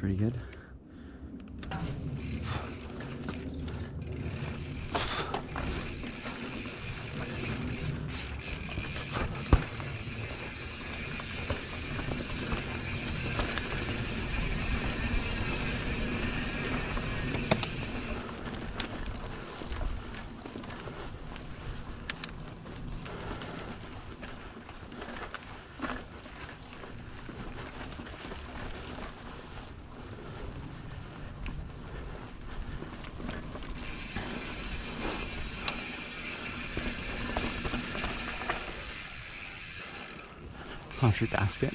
Pretty good. Laundry basket.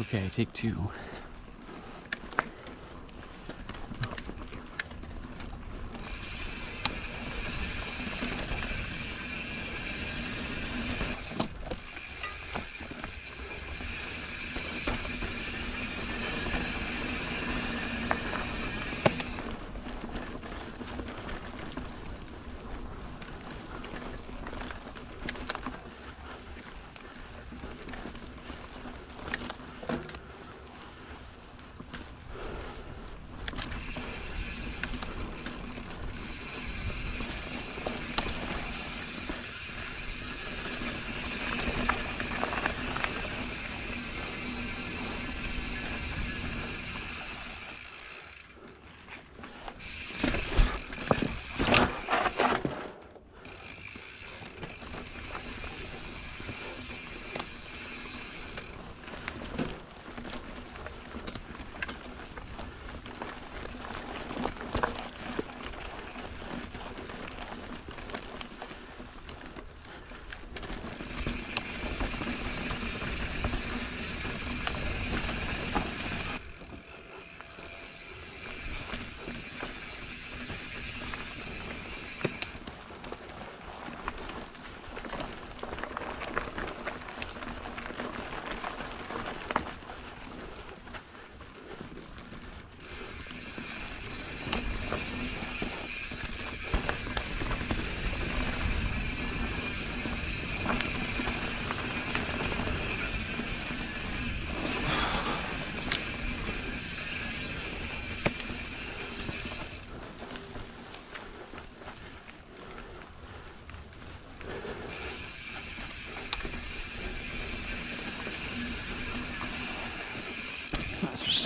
Okay, take two.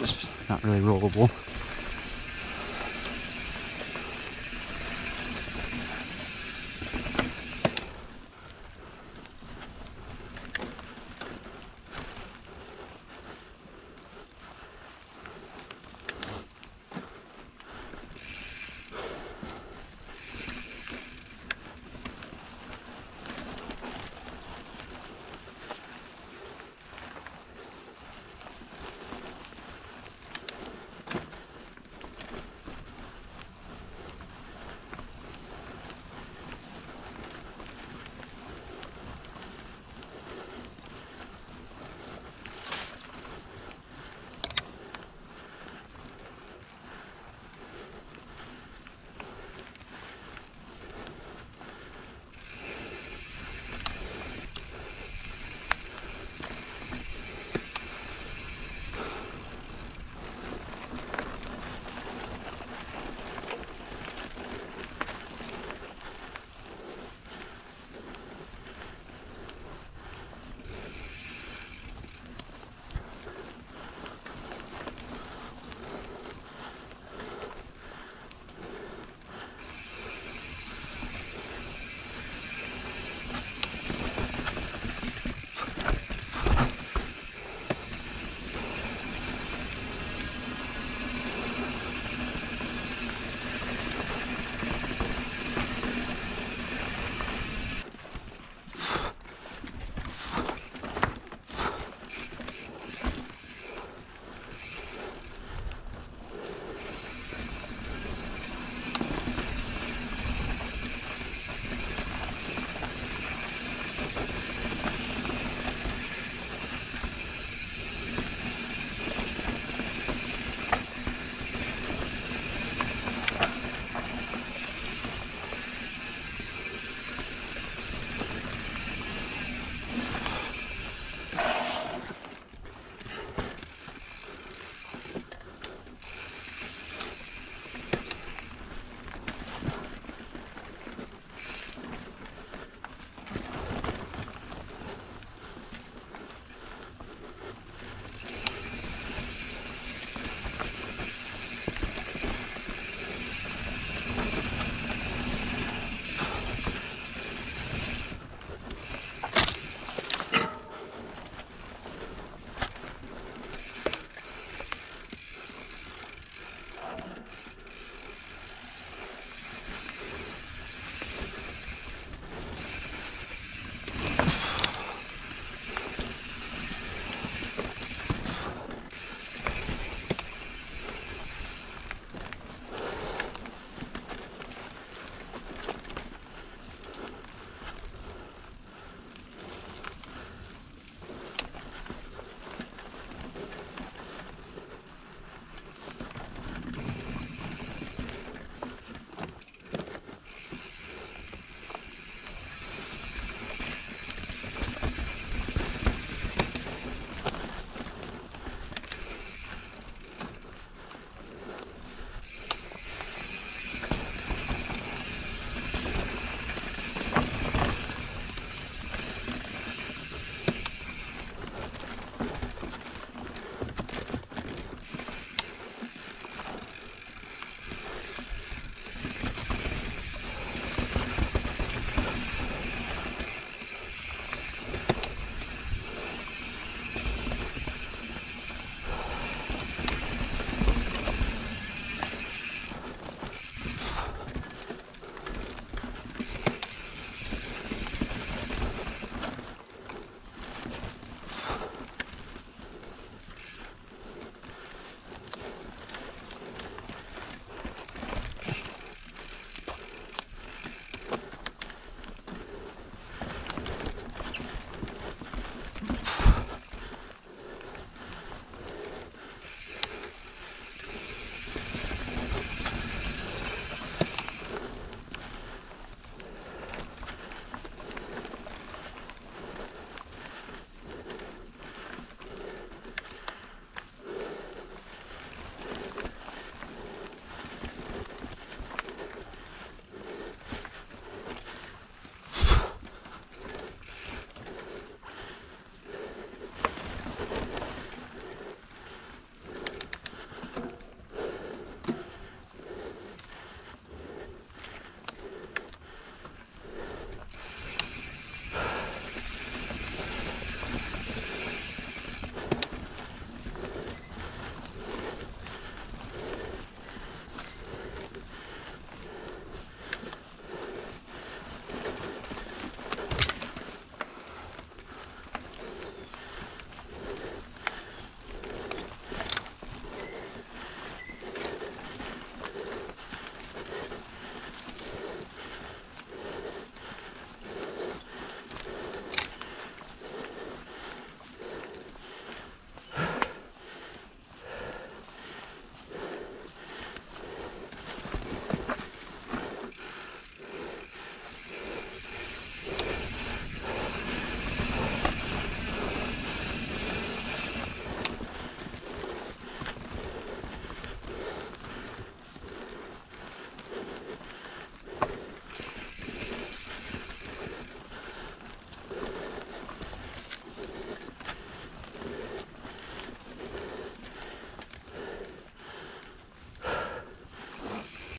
it's just not really rollable.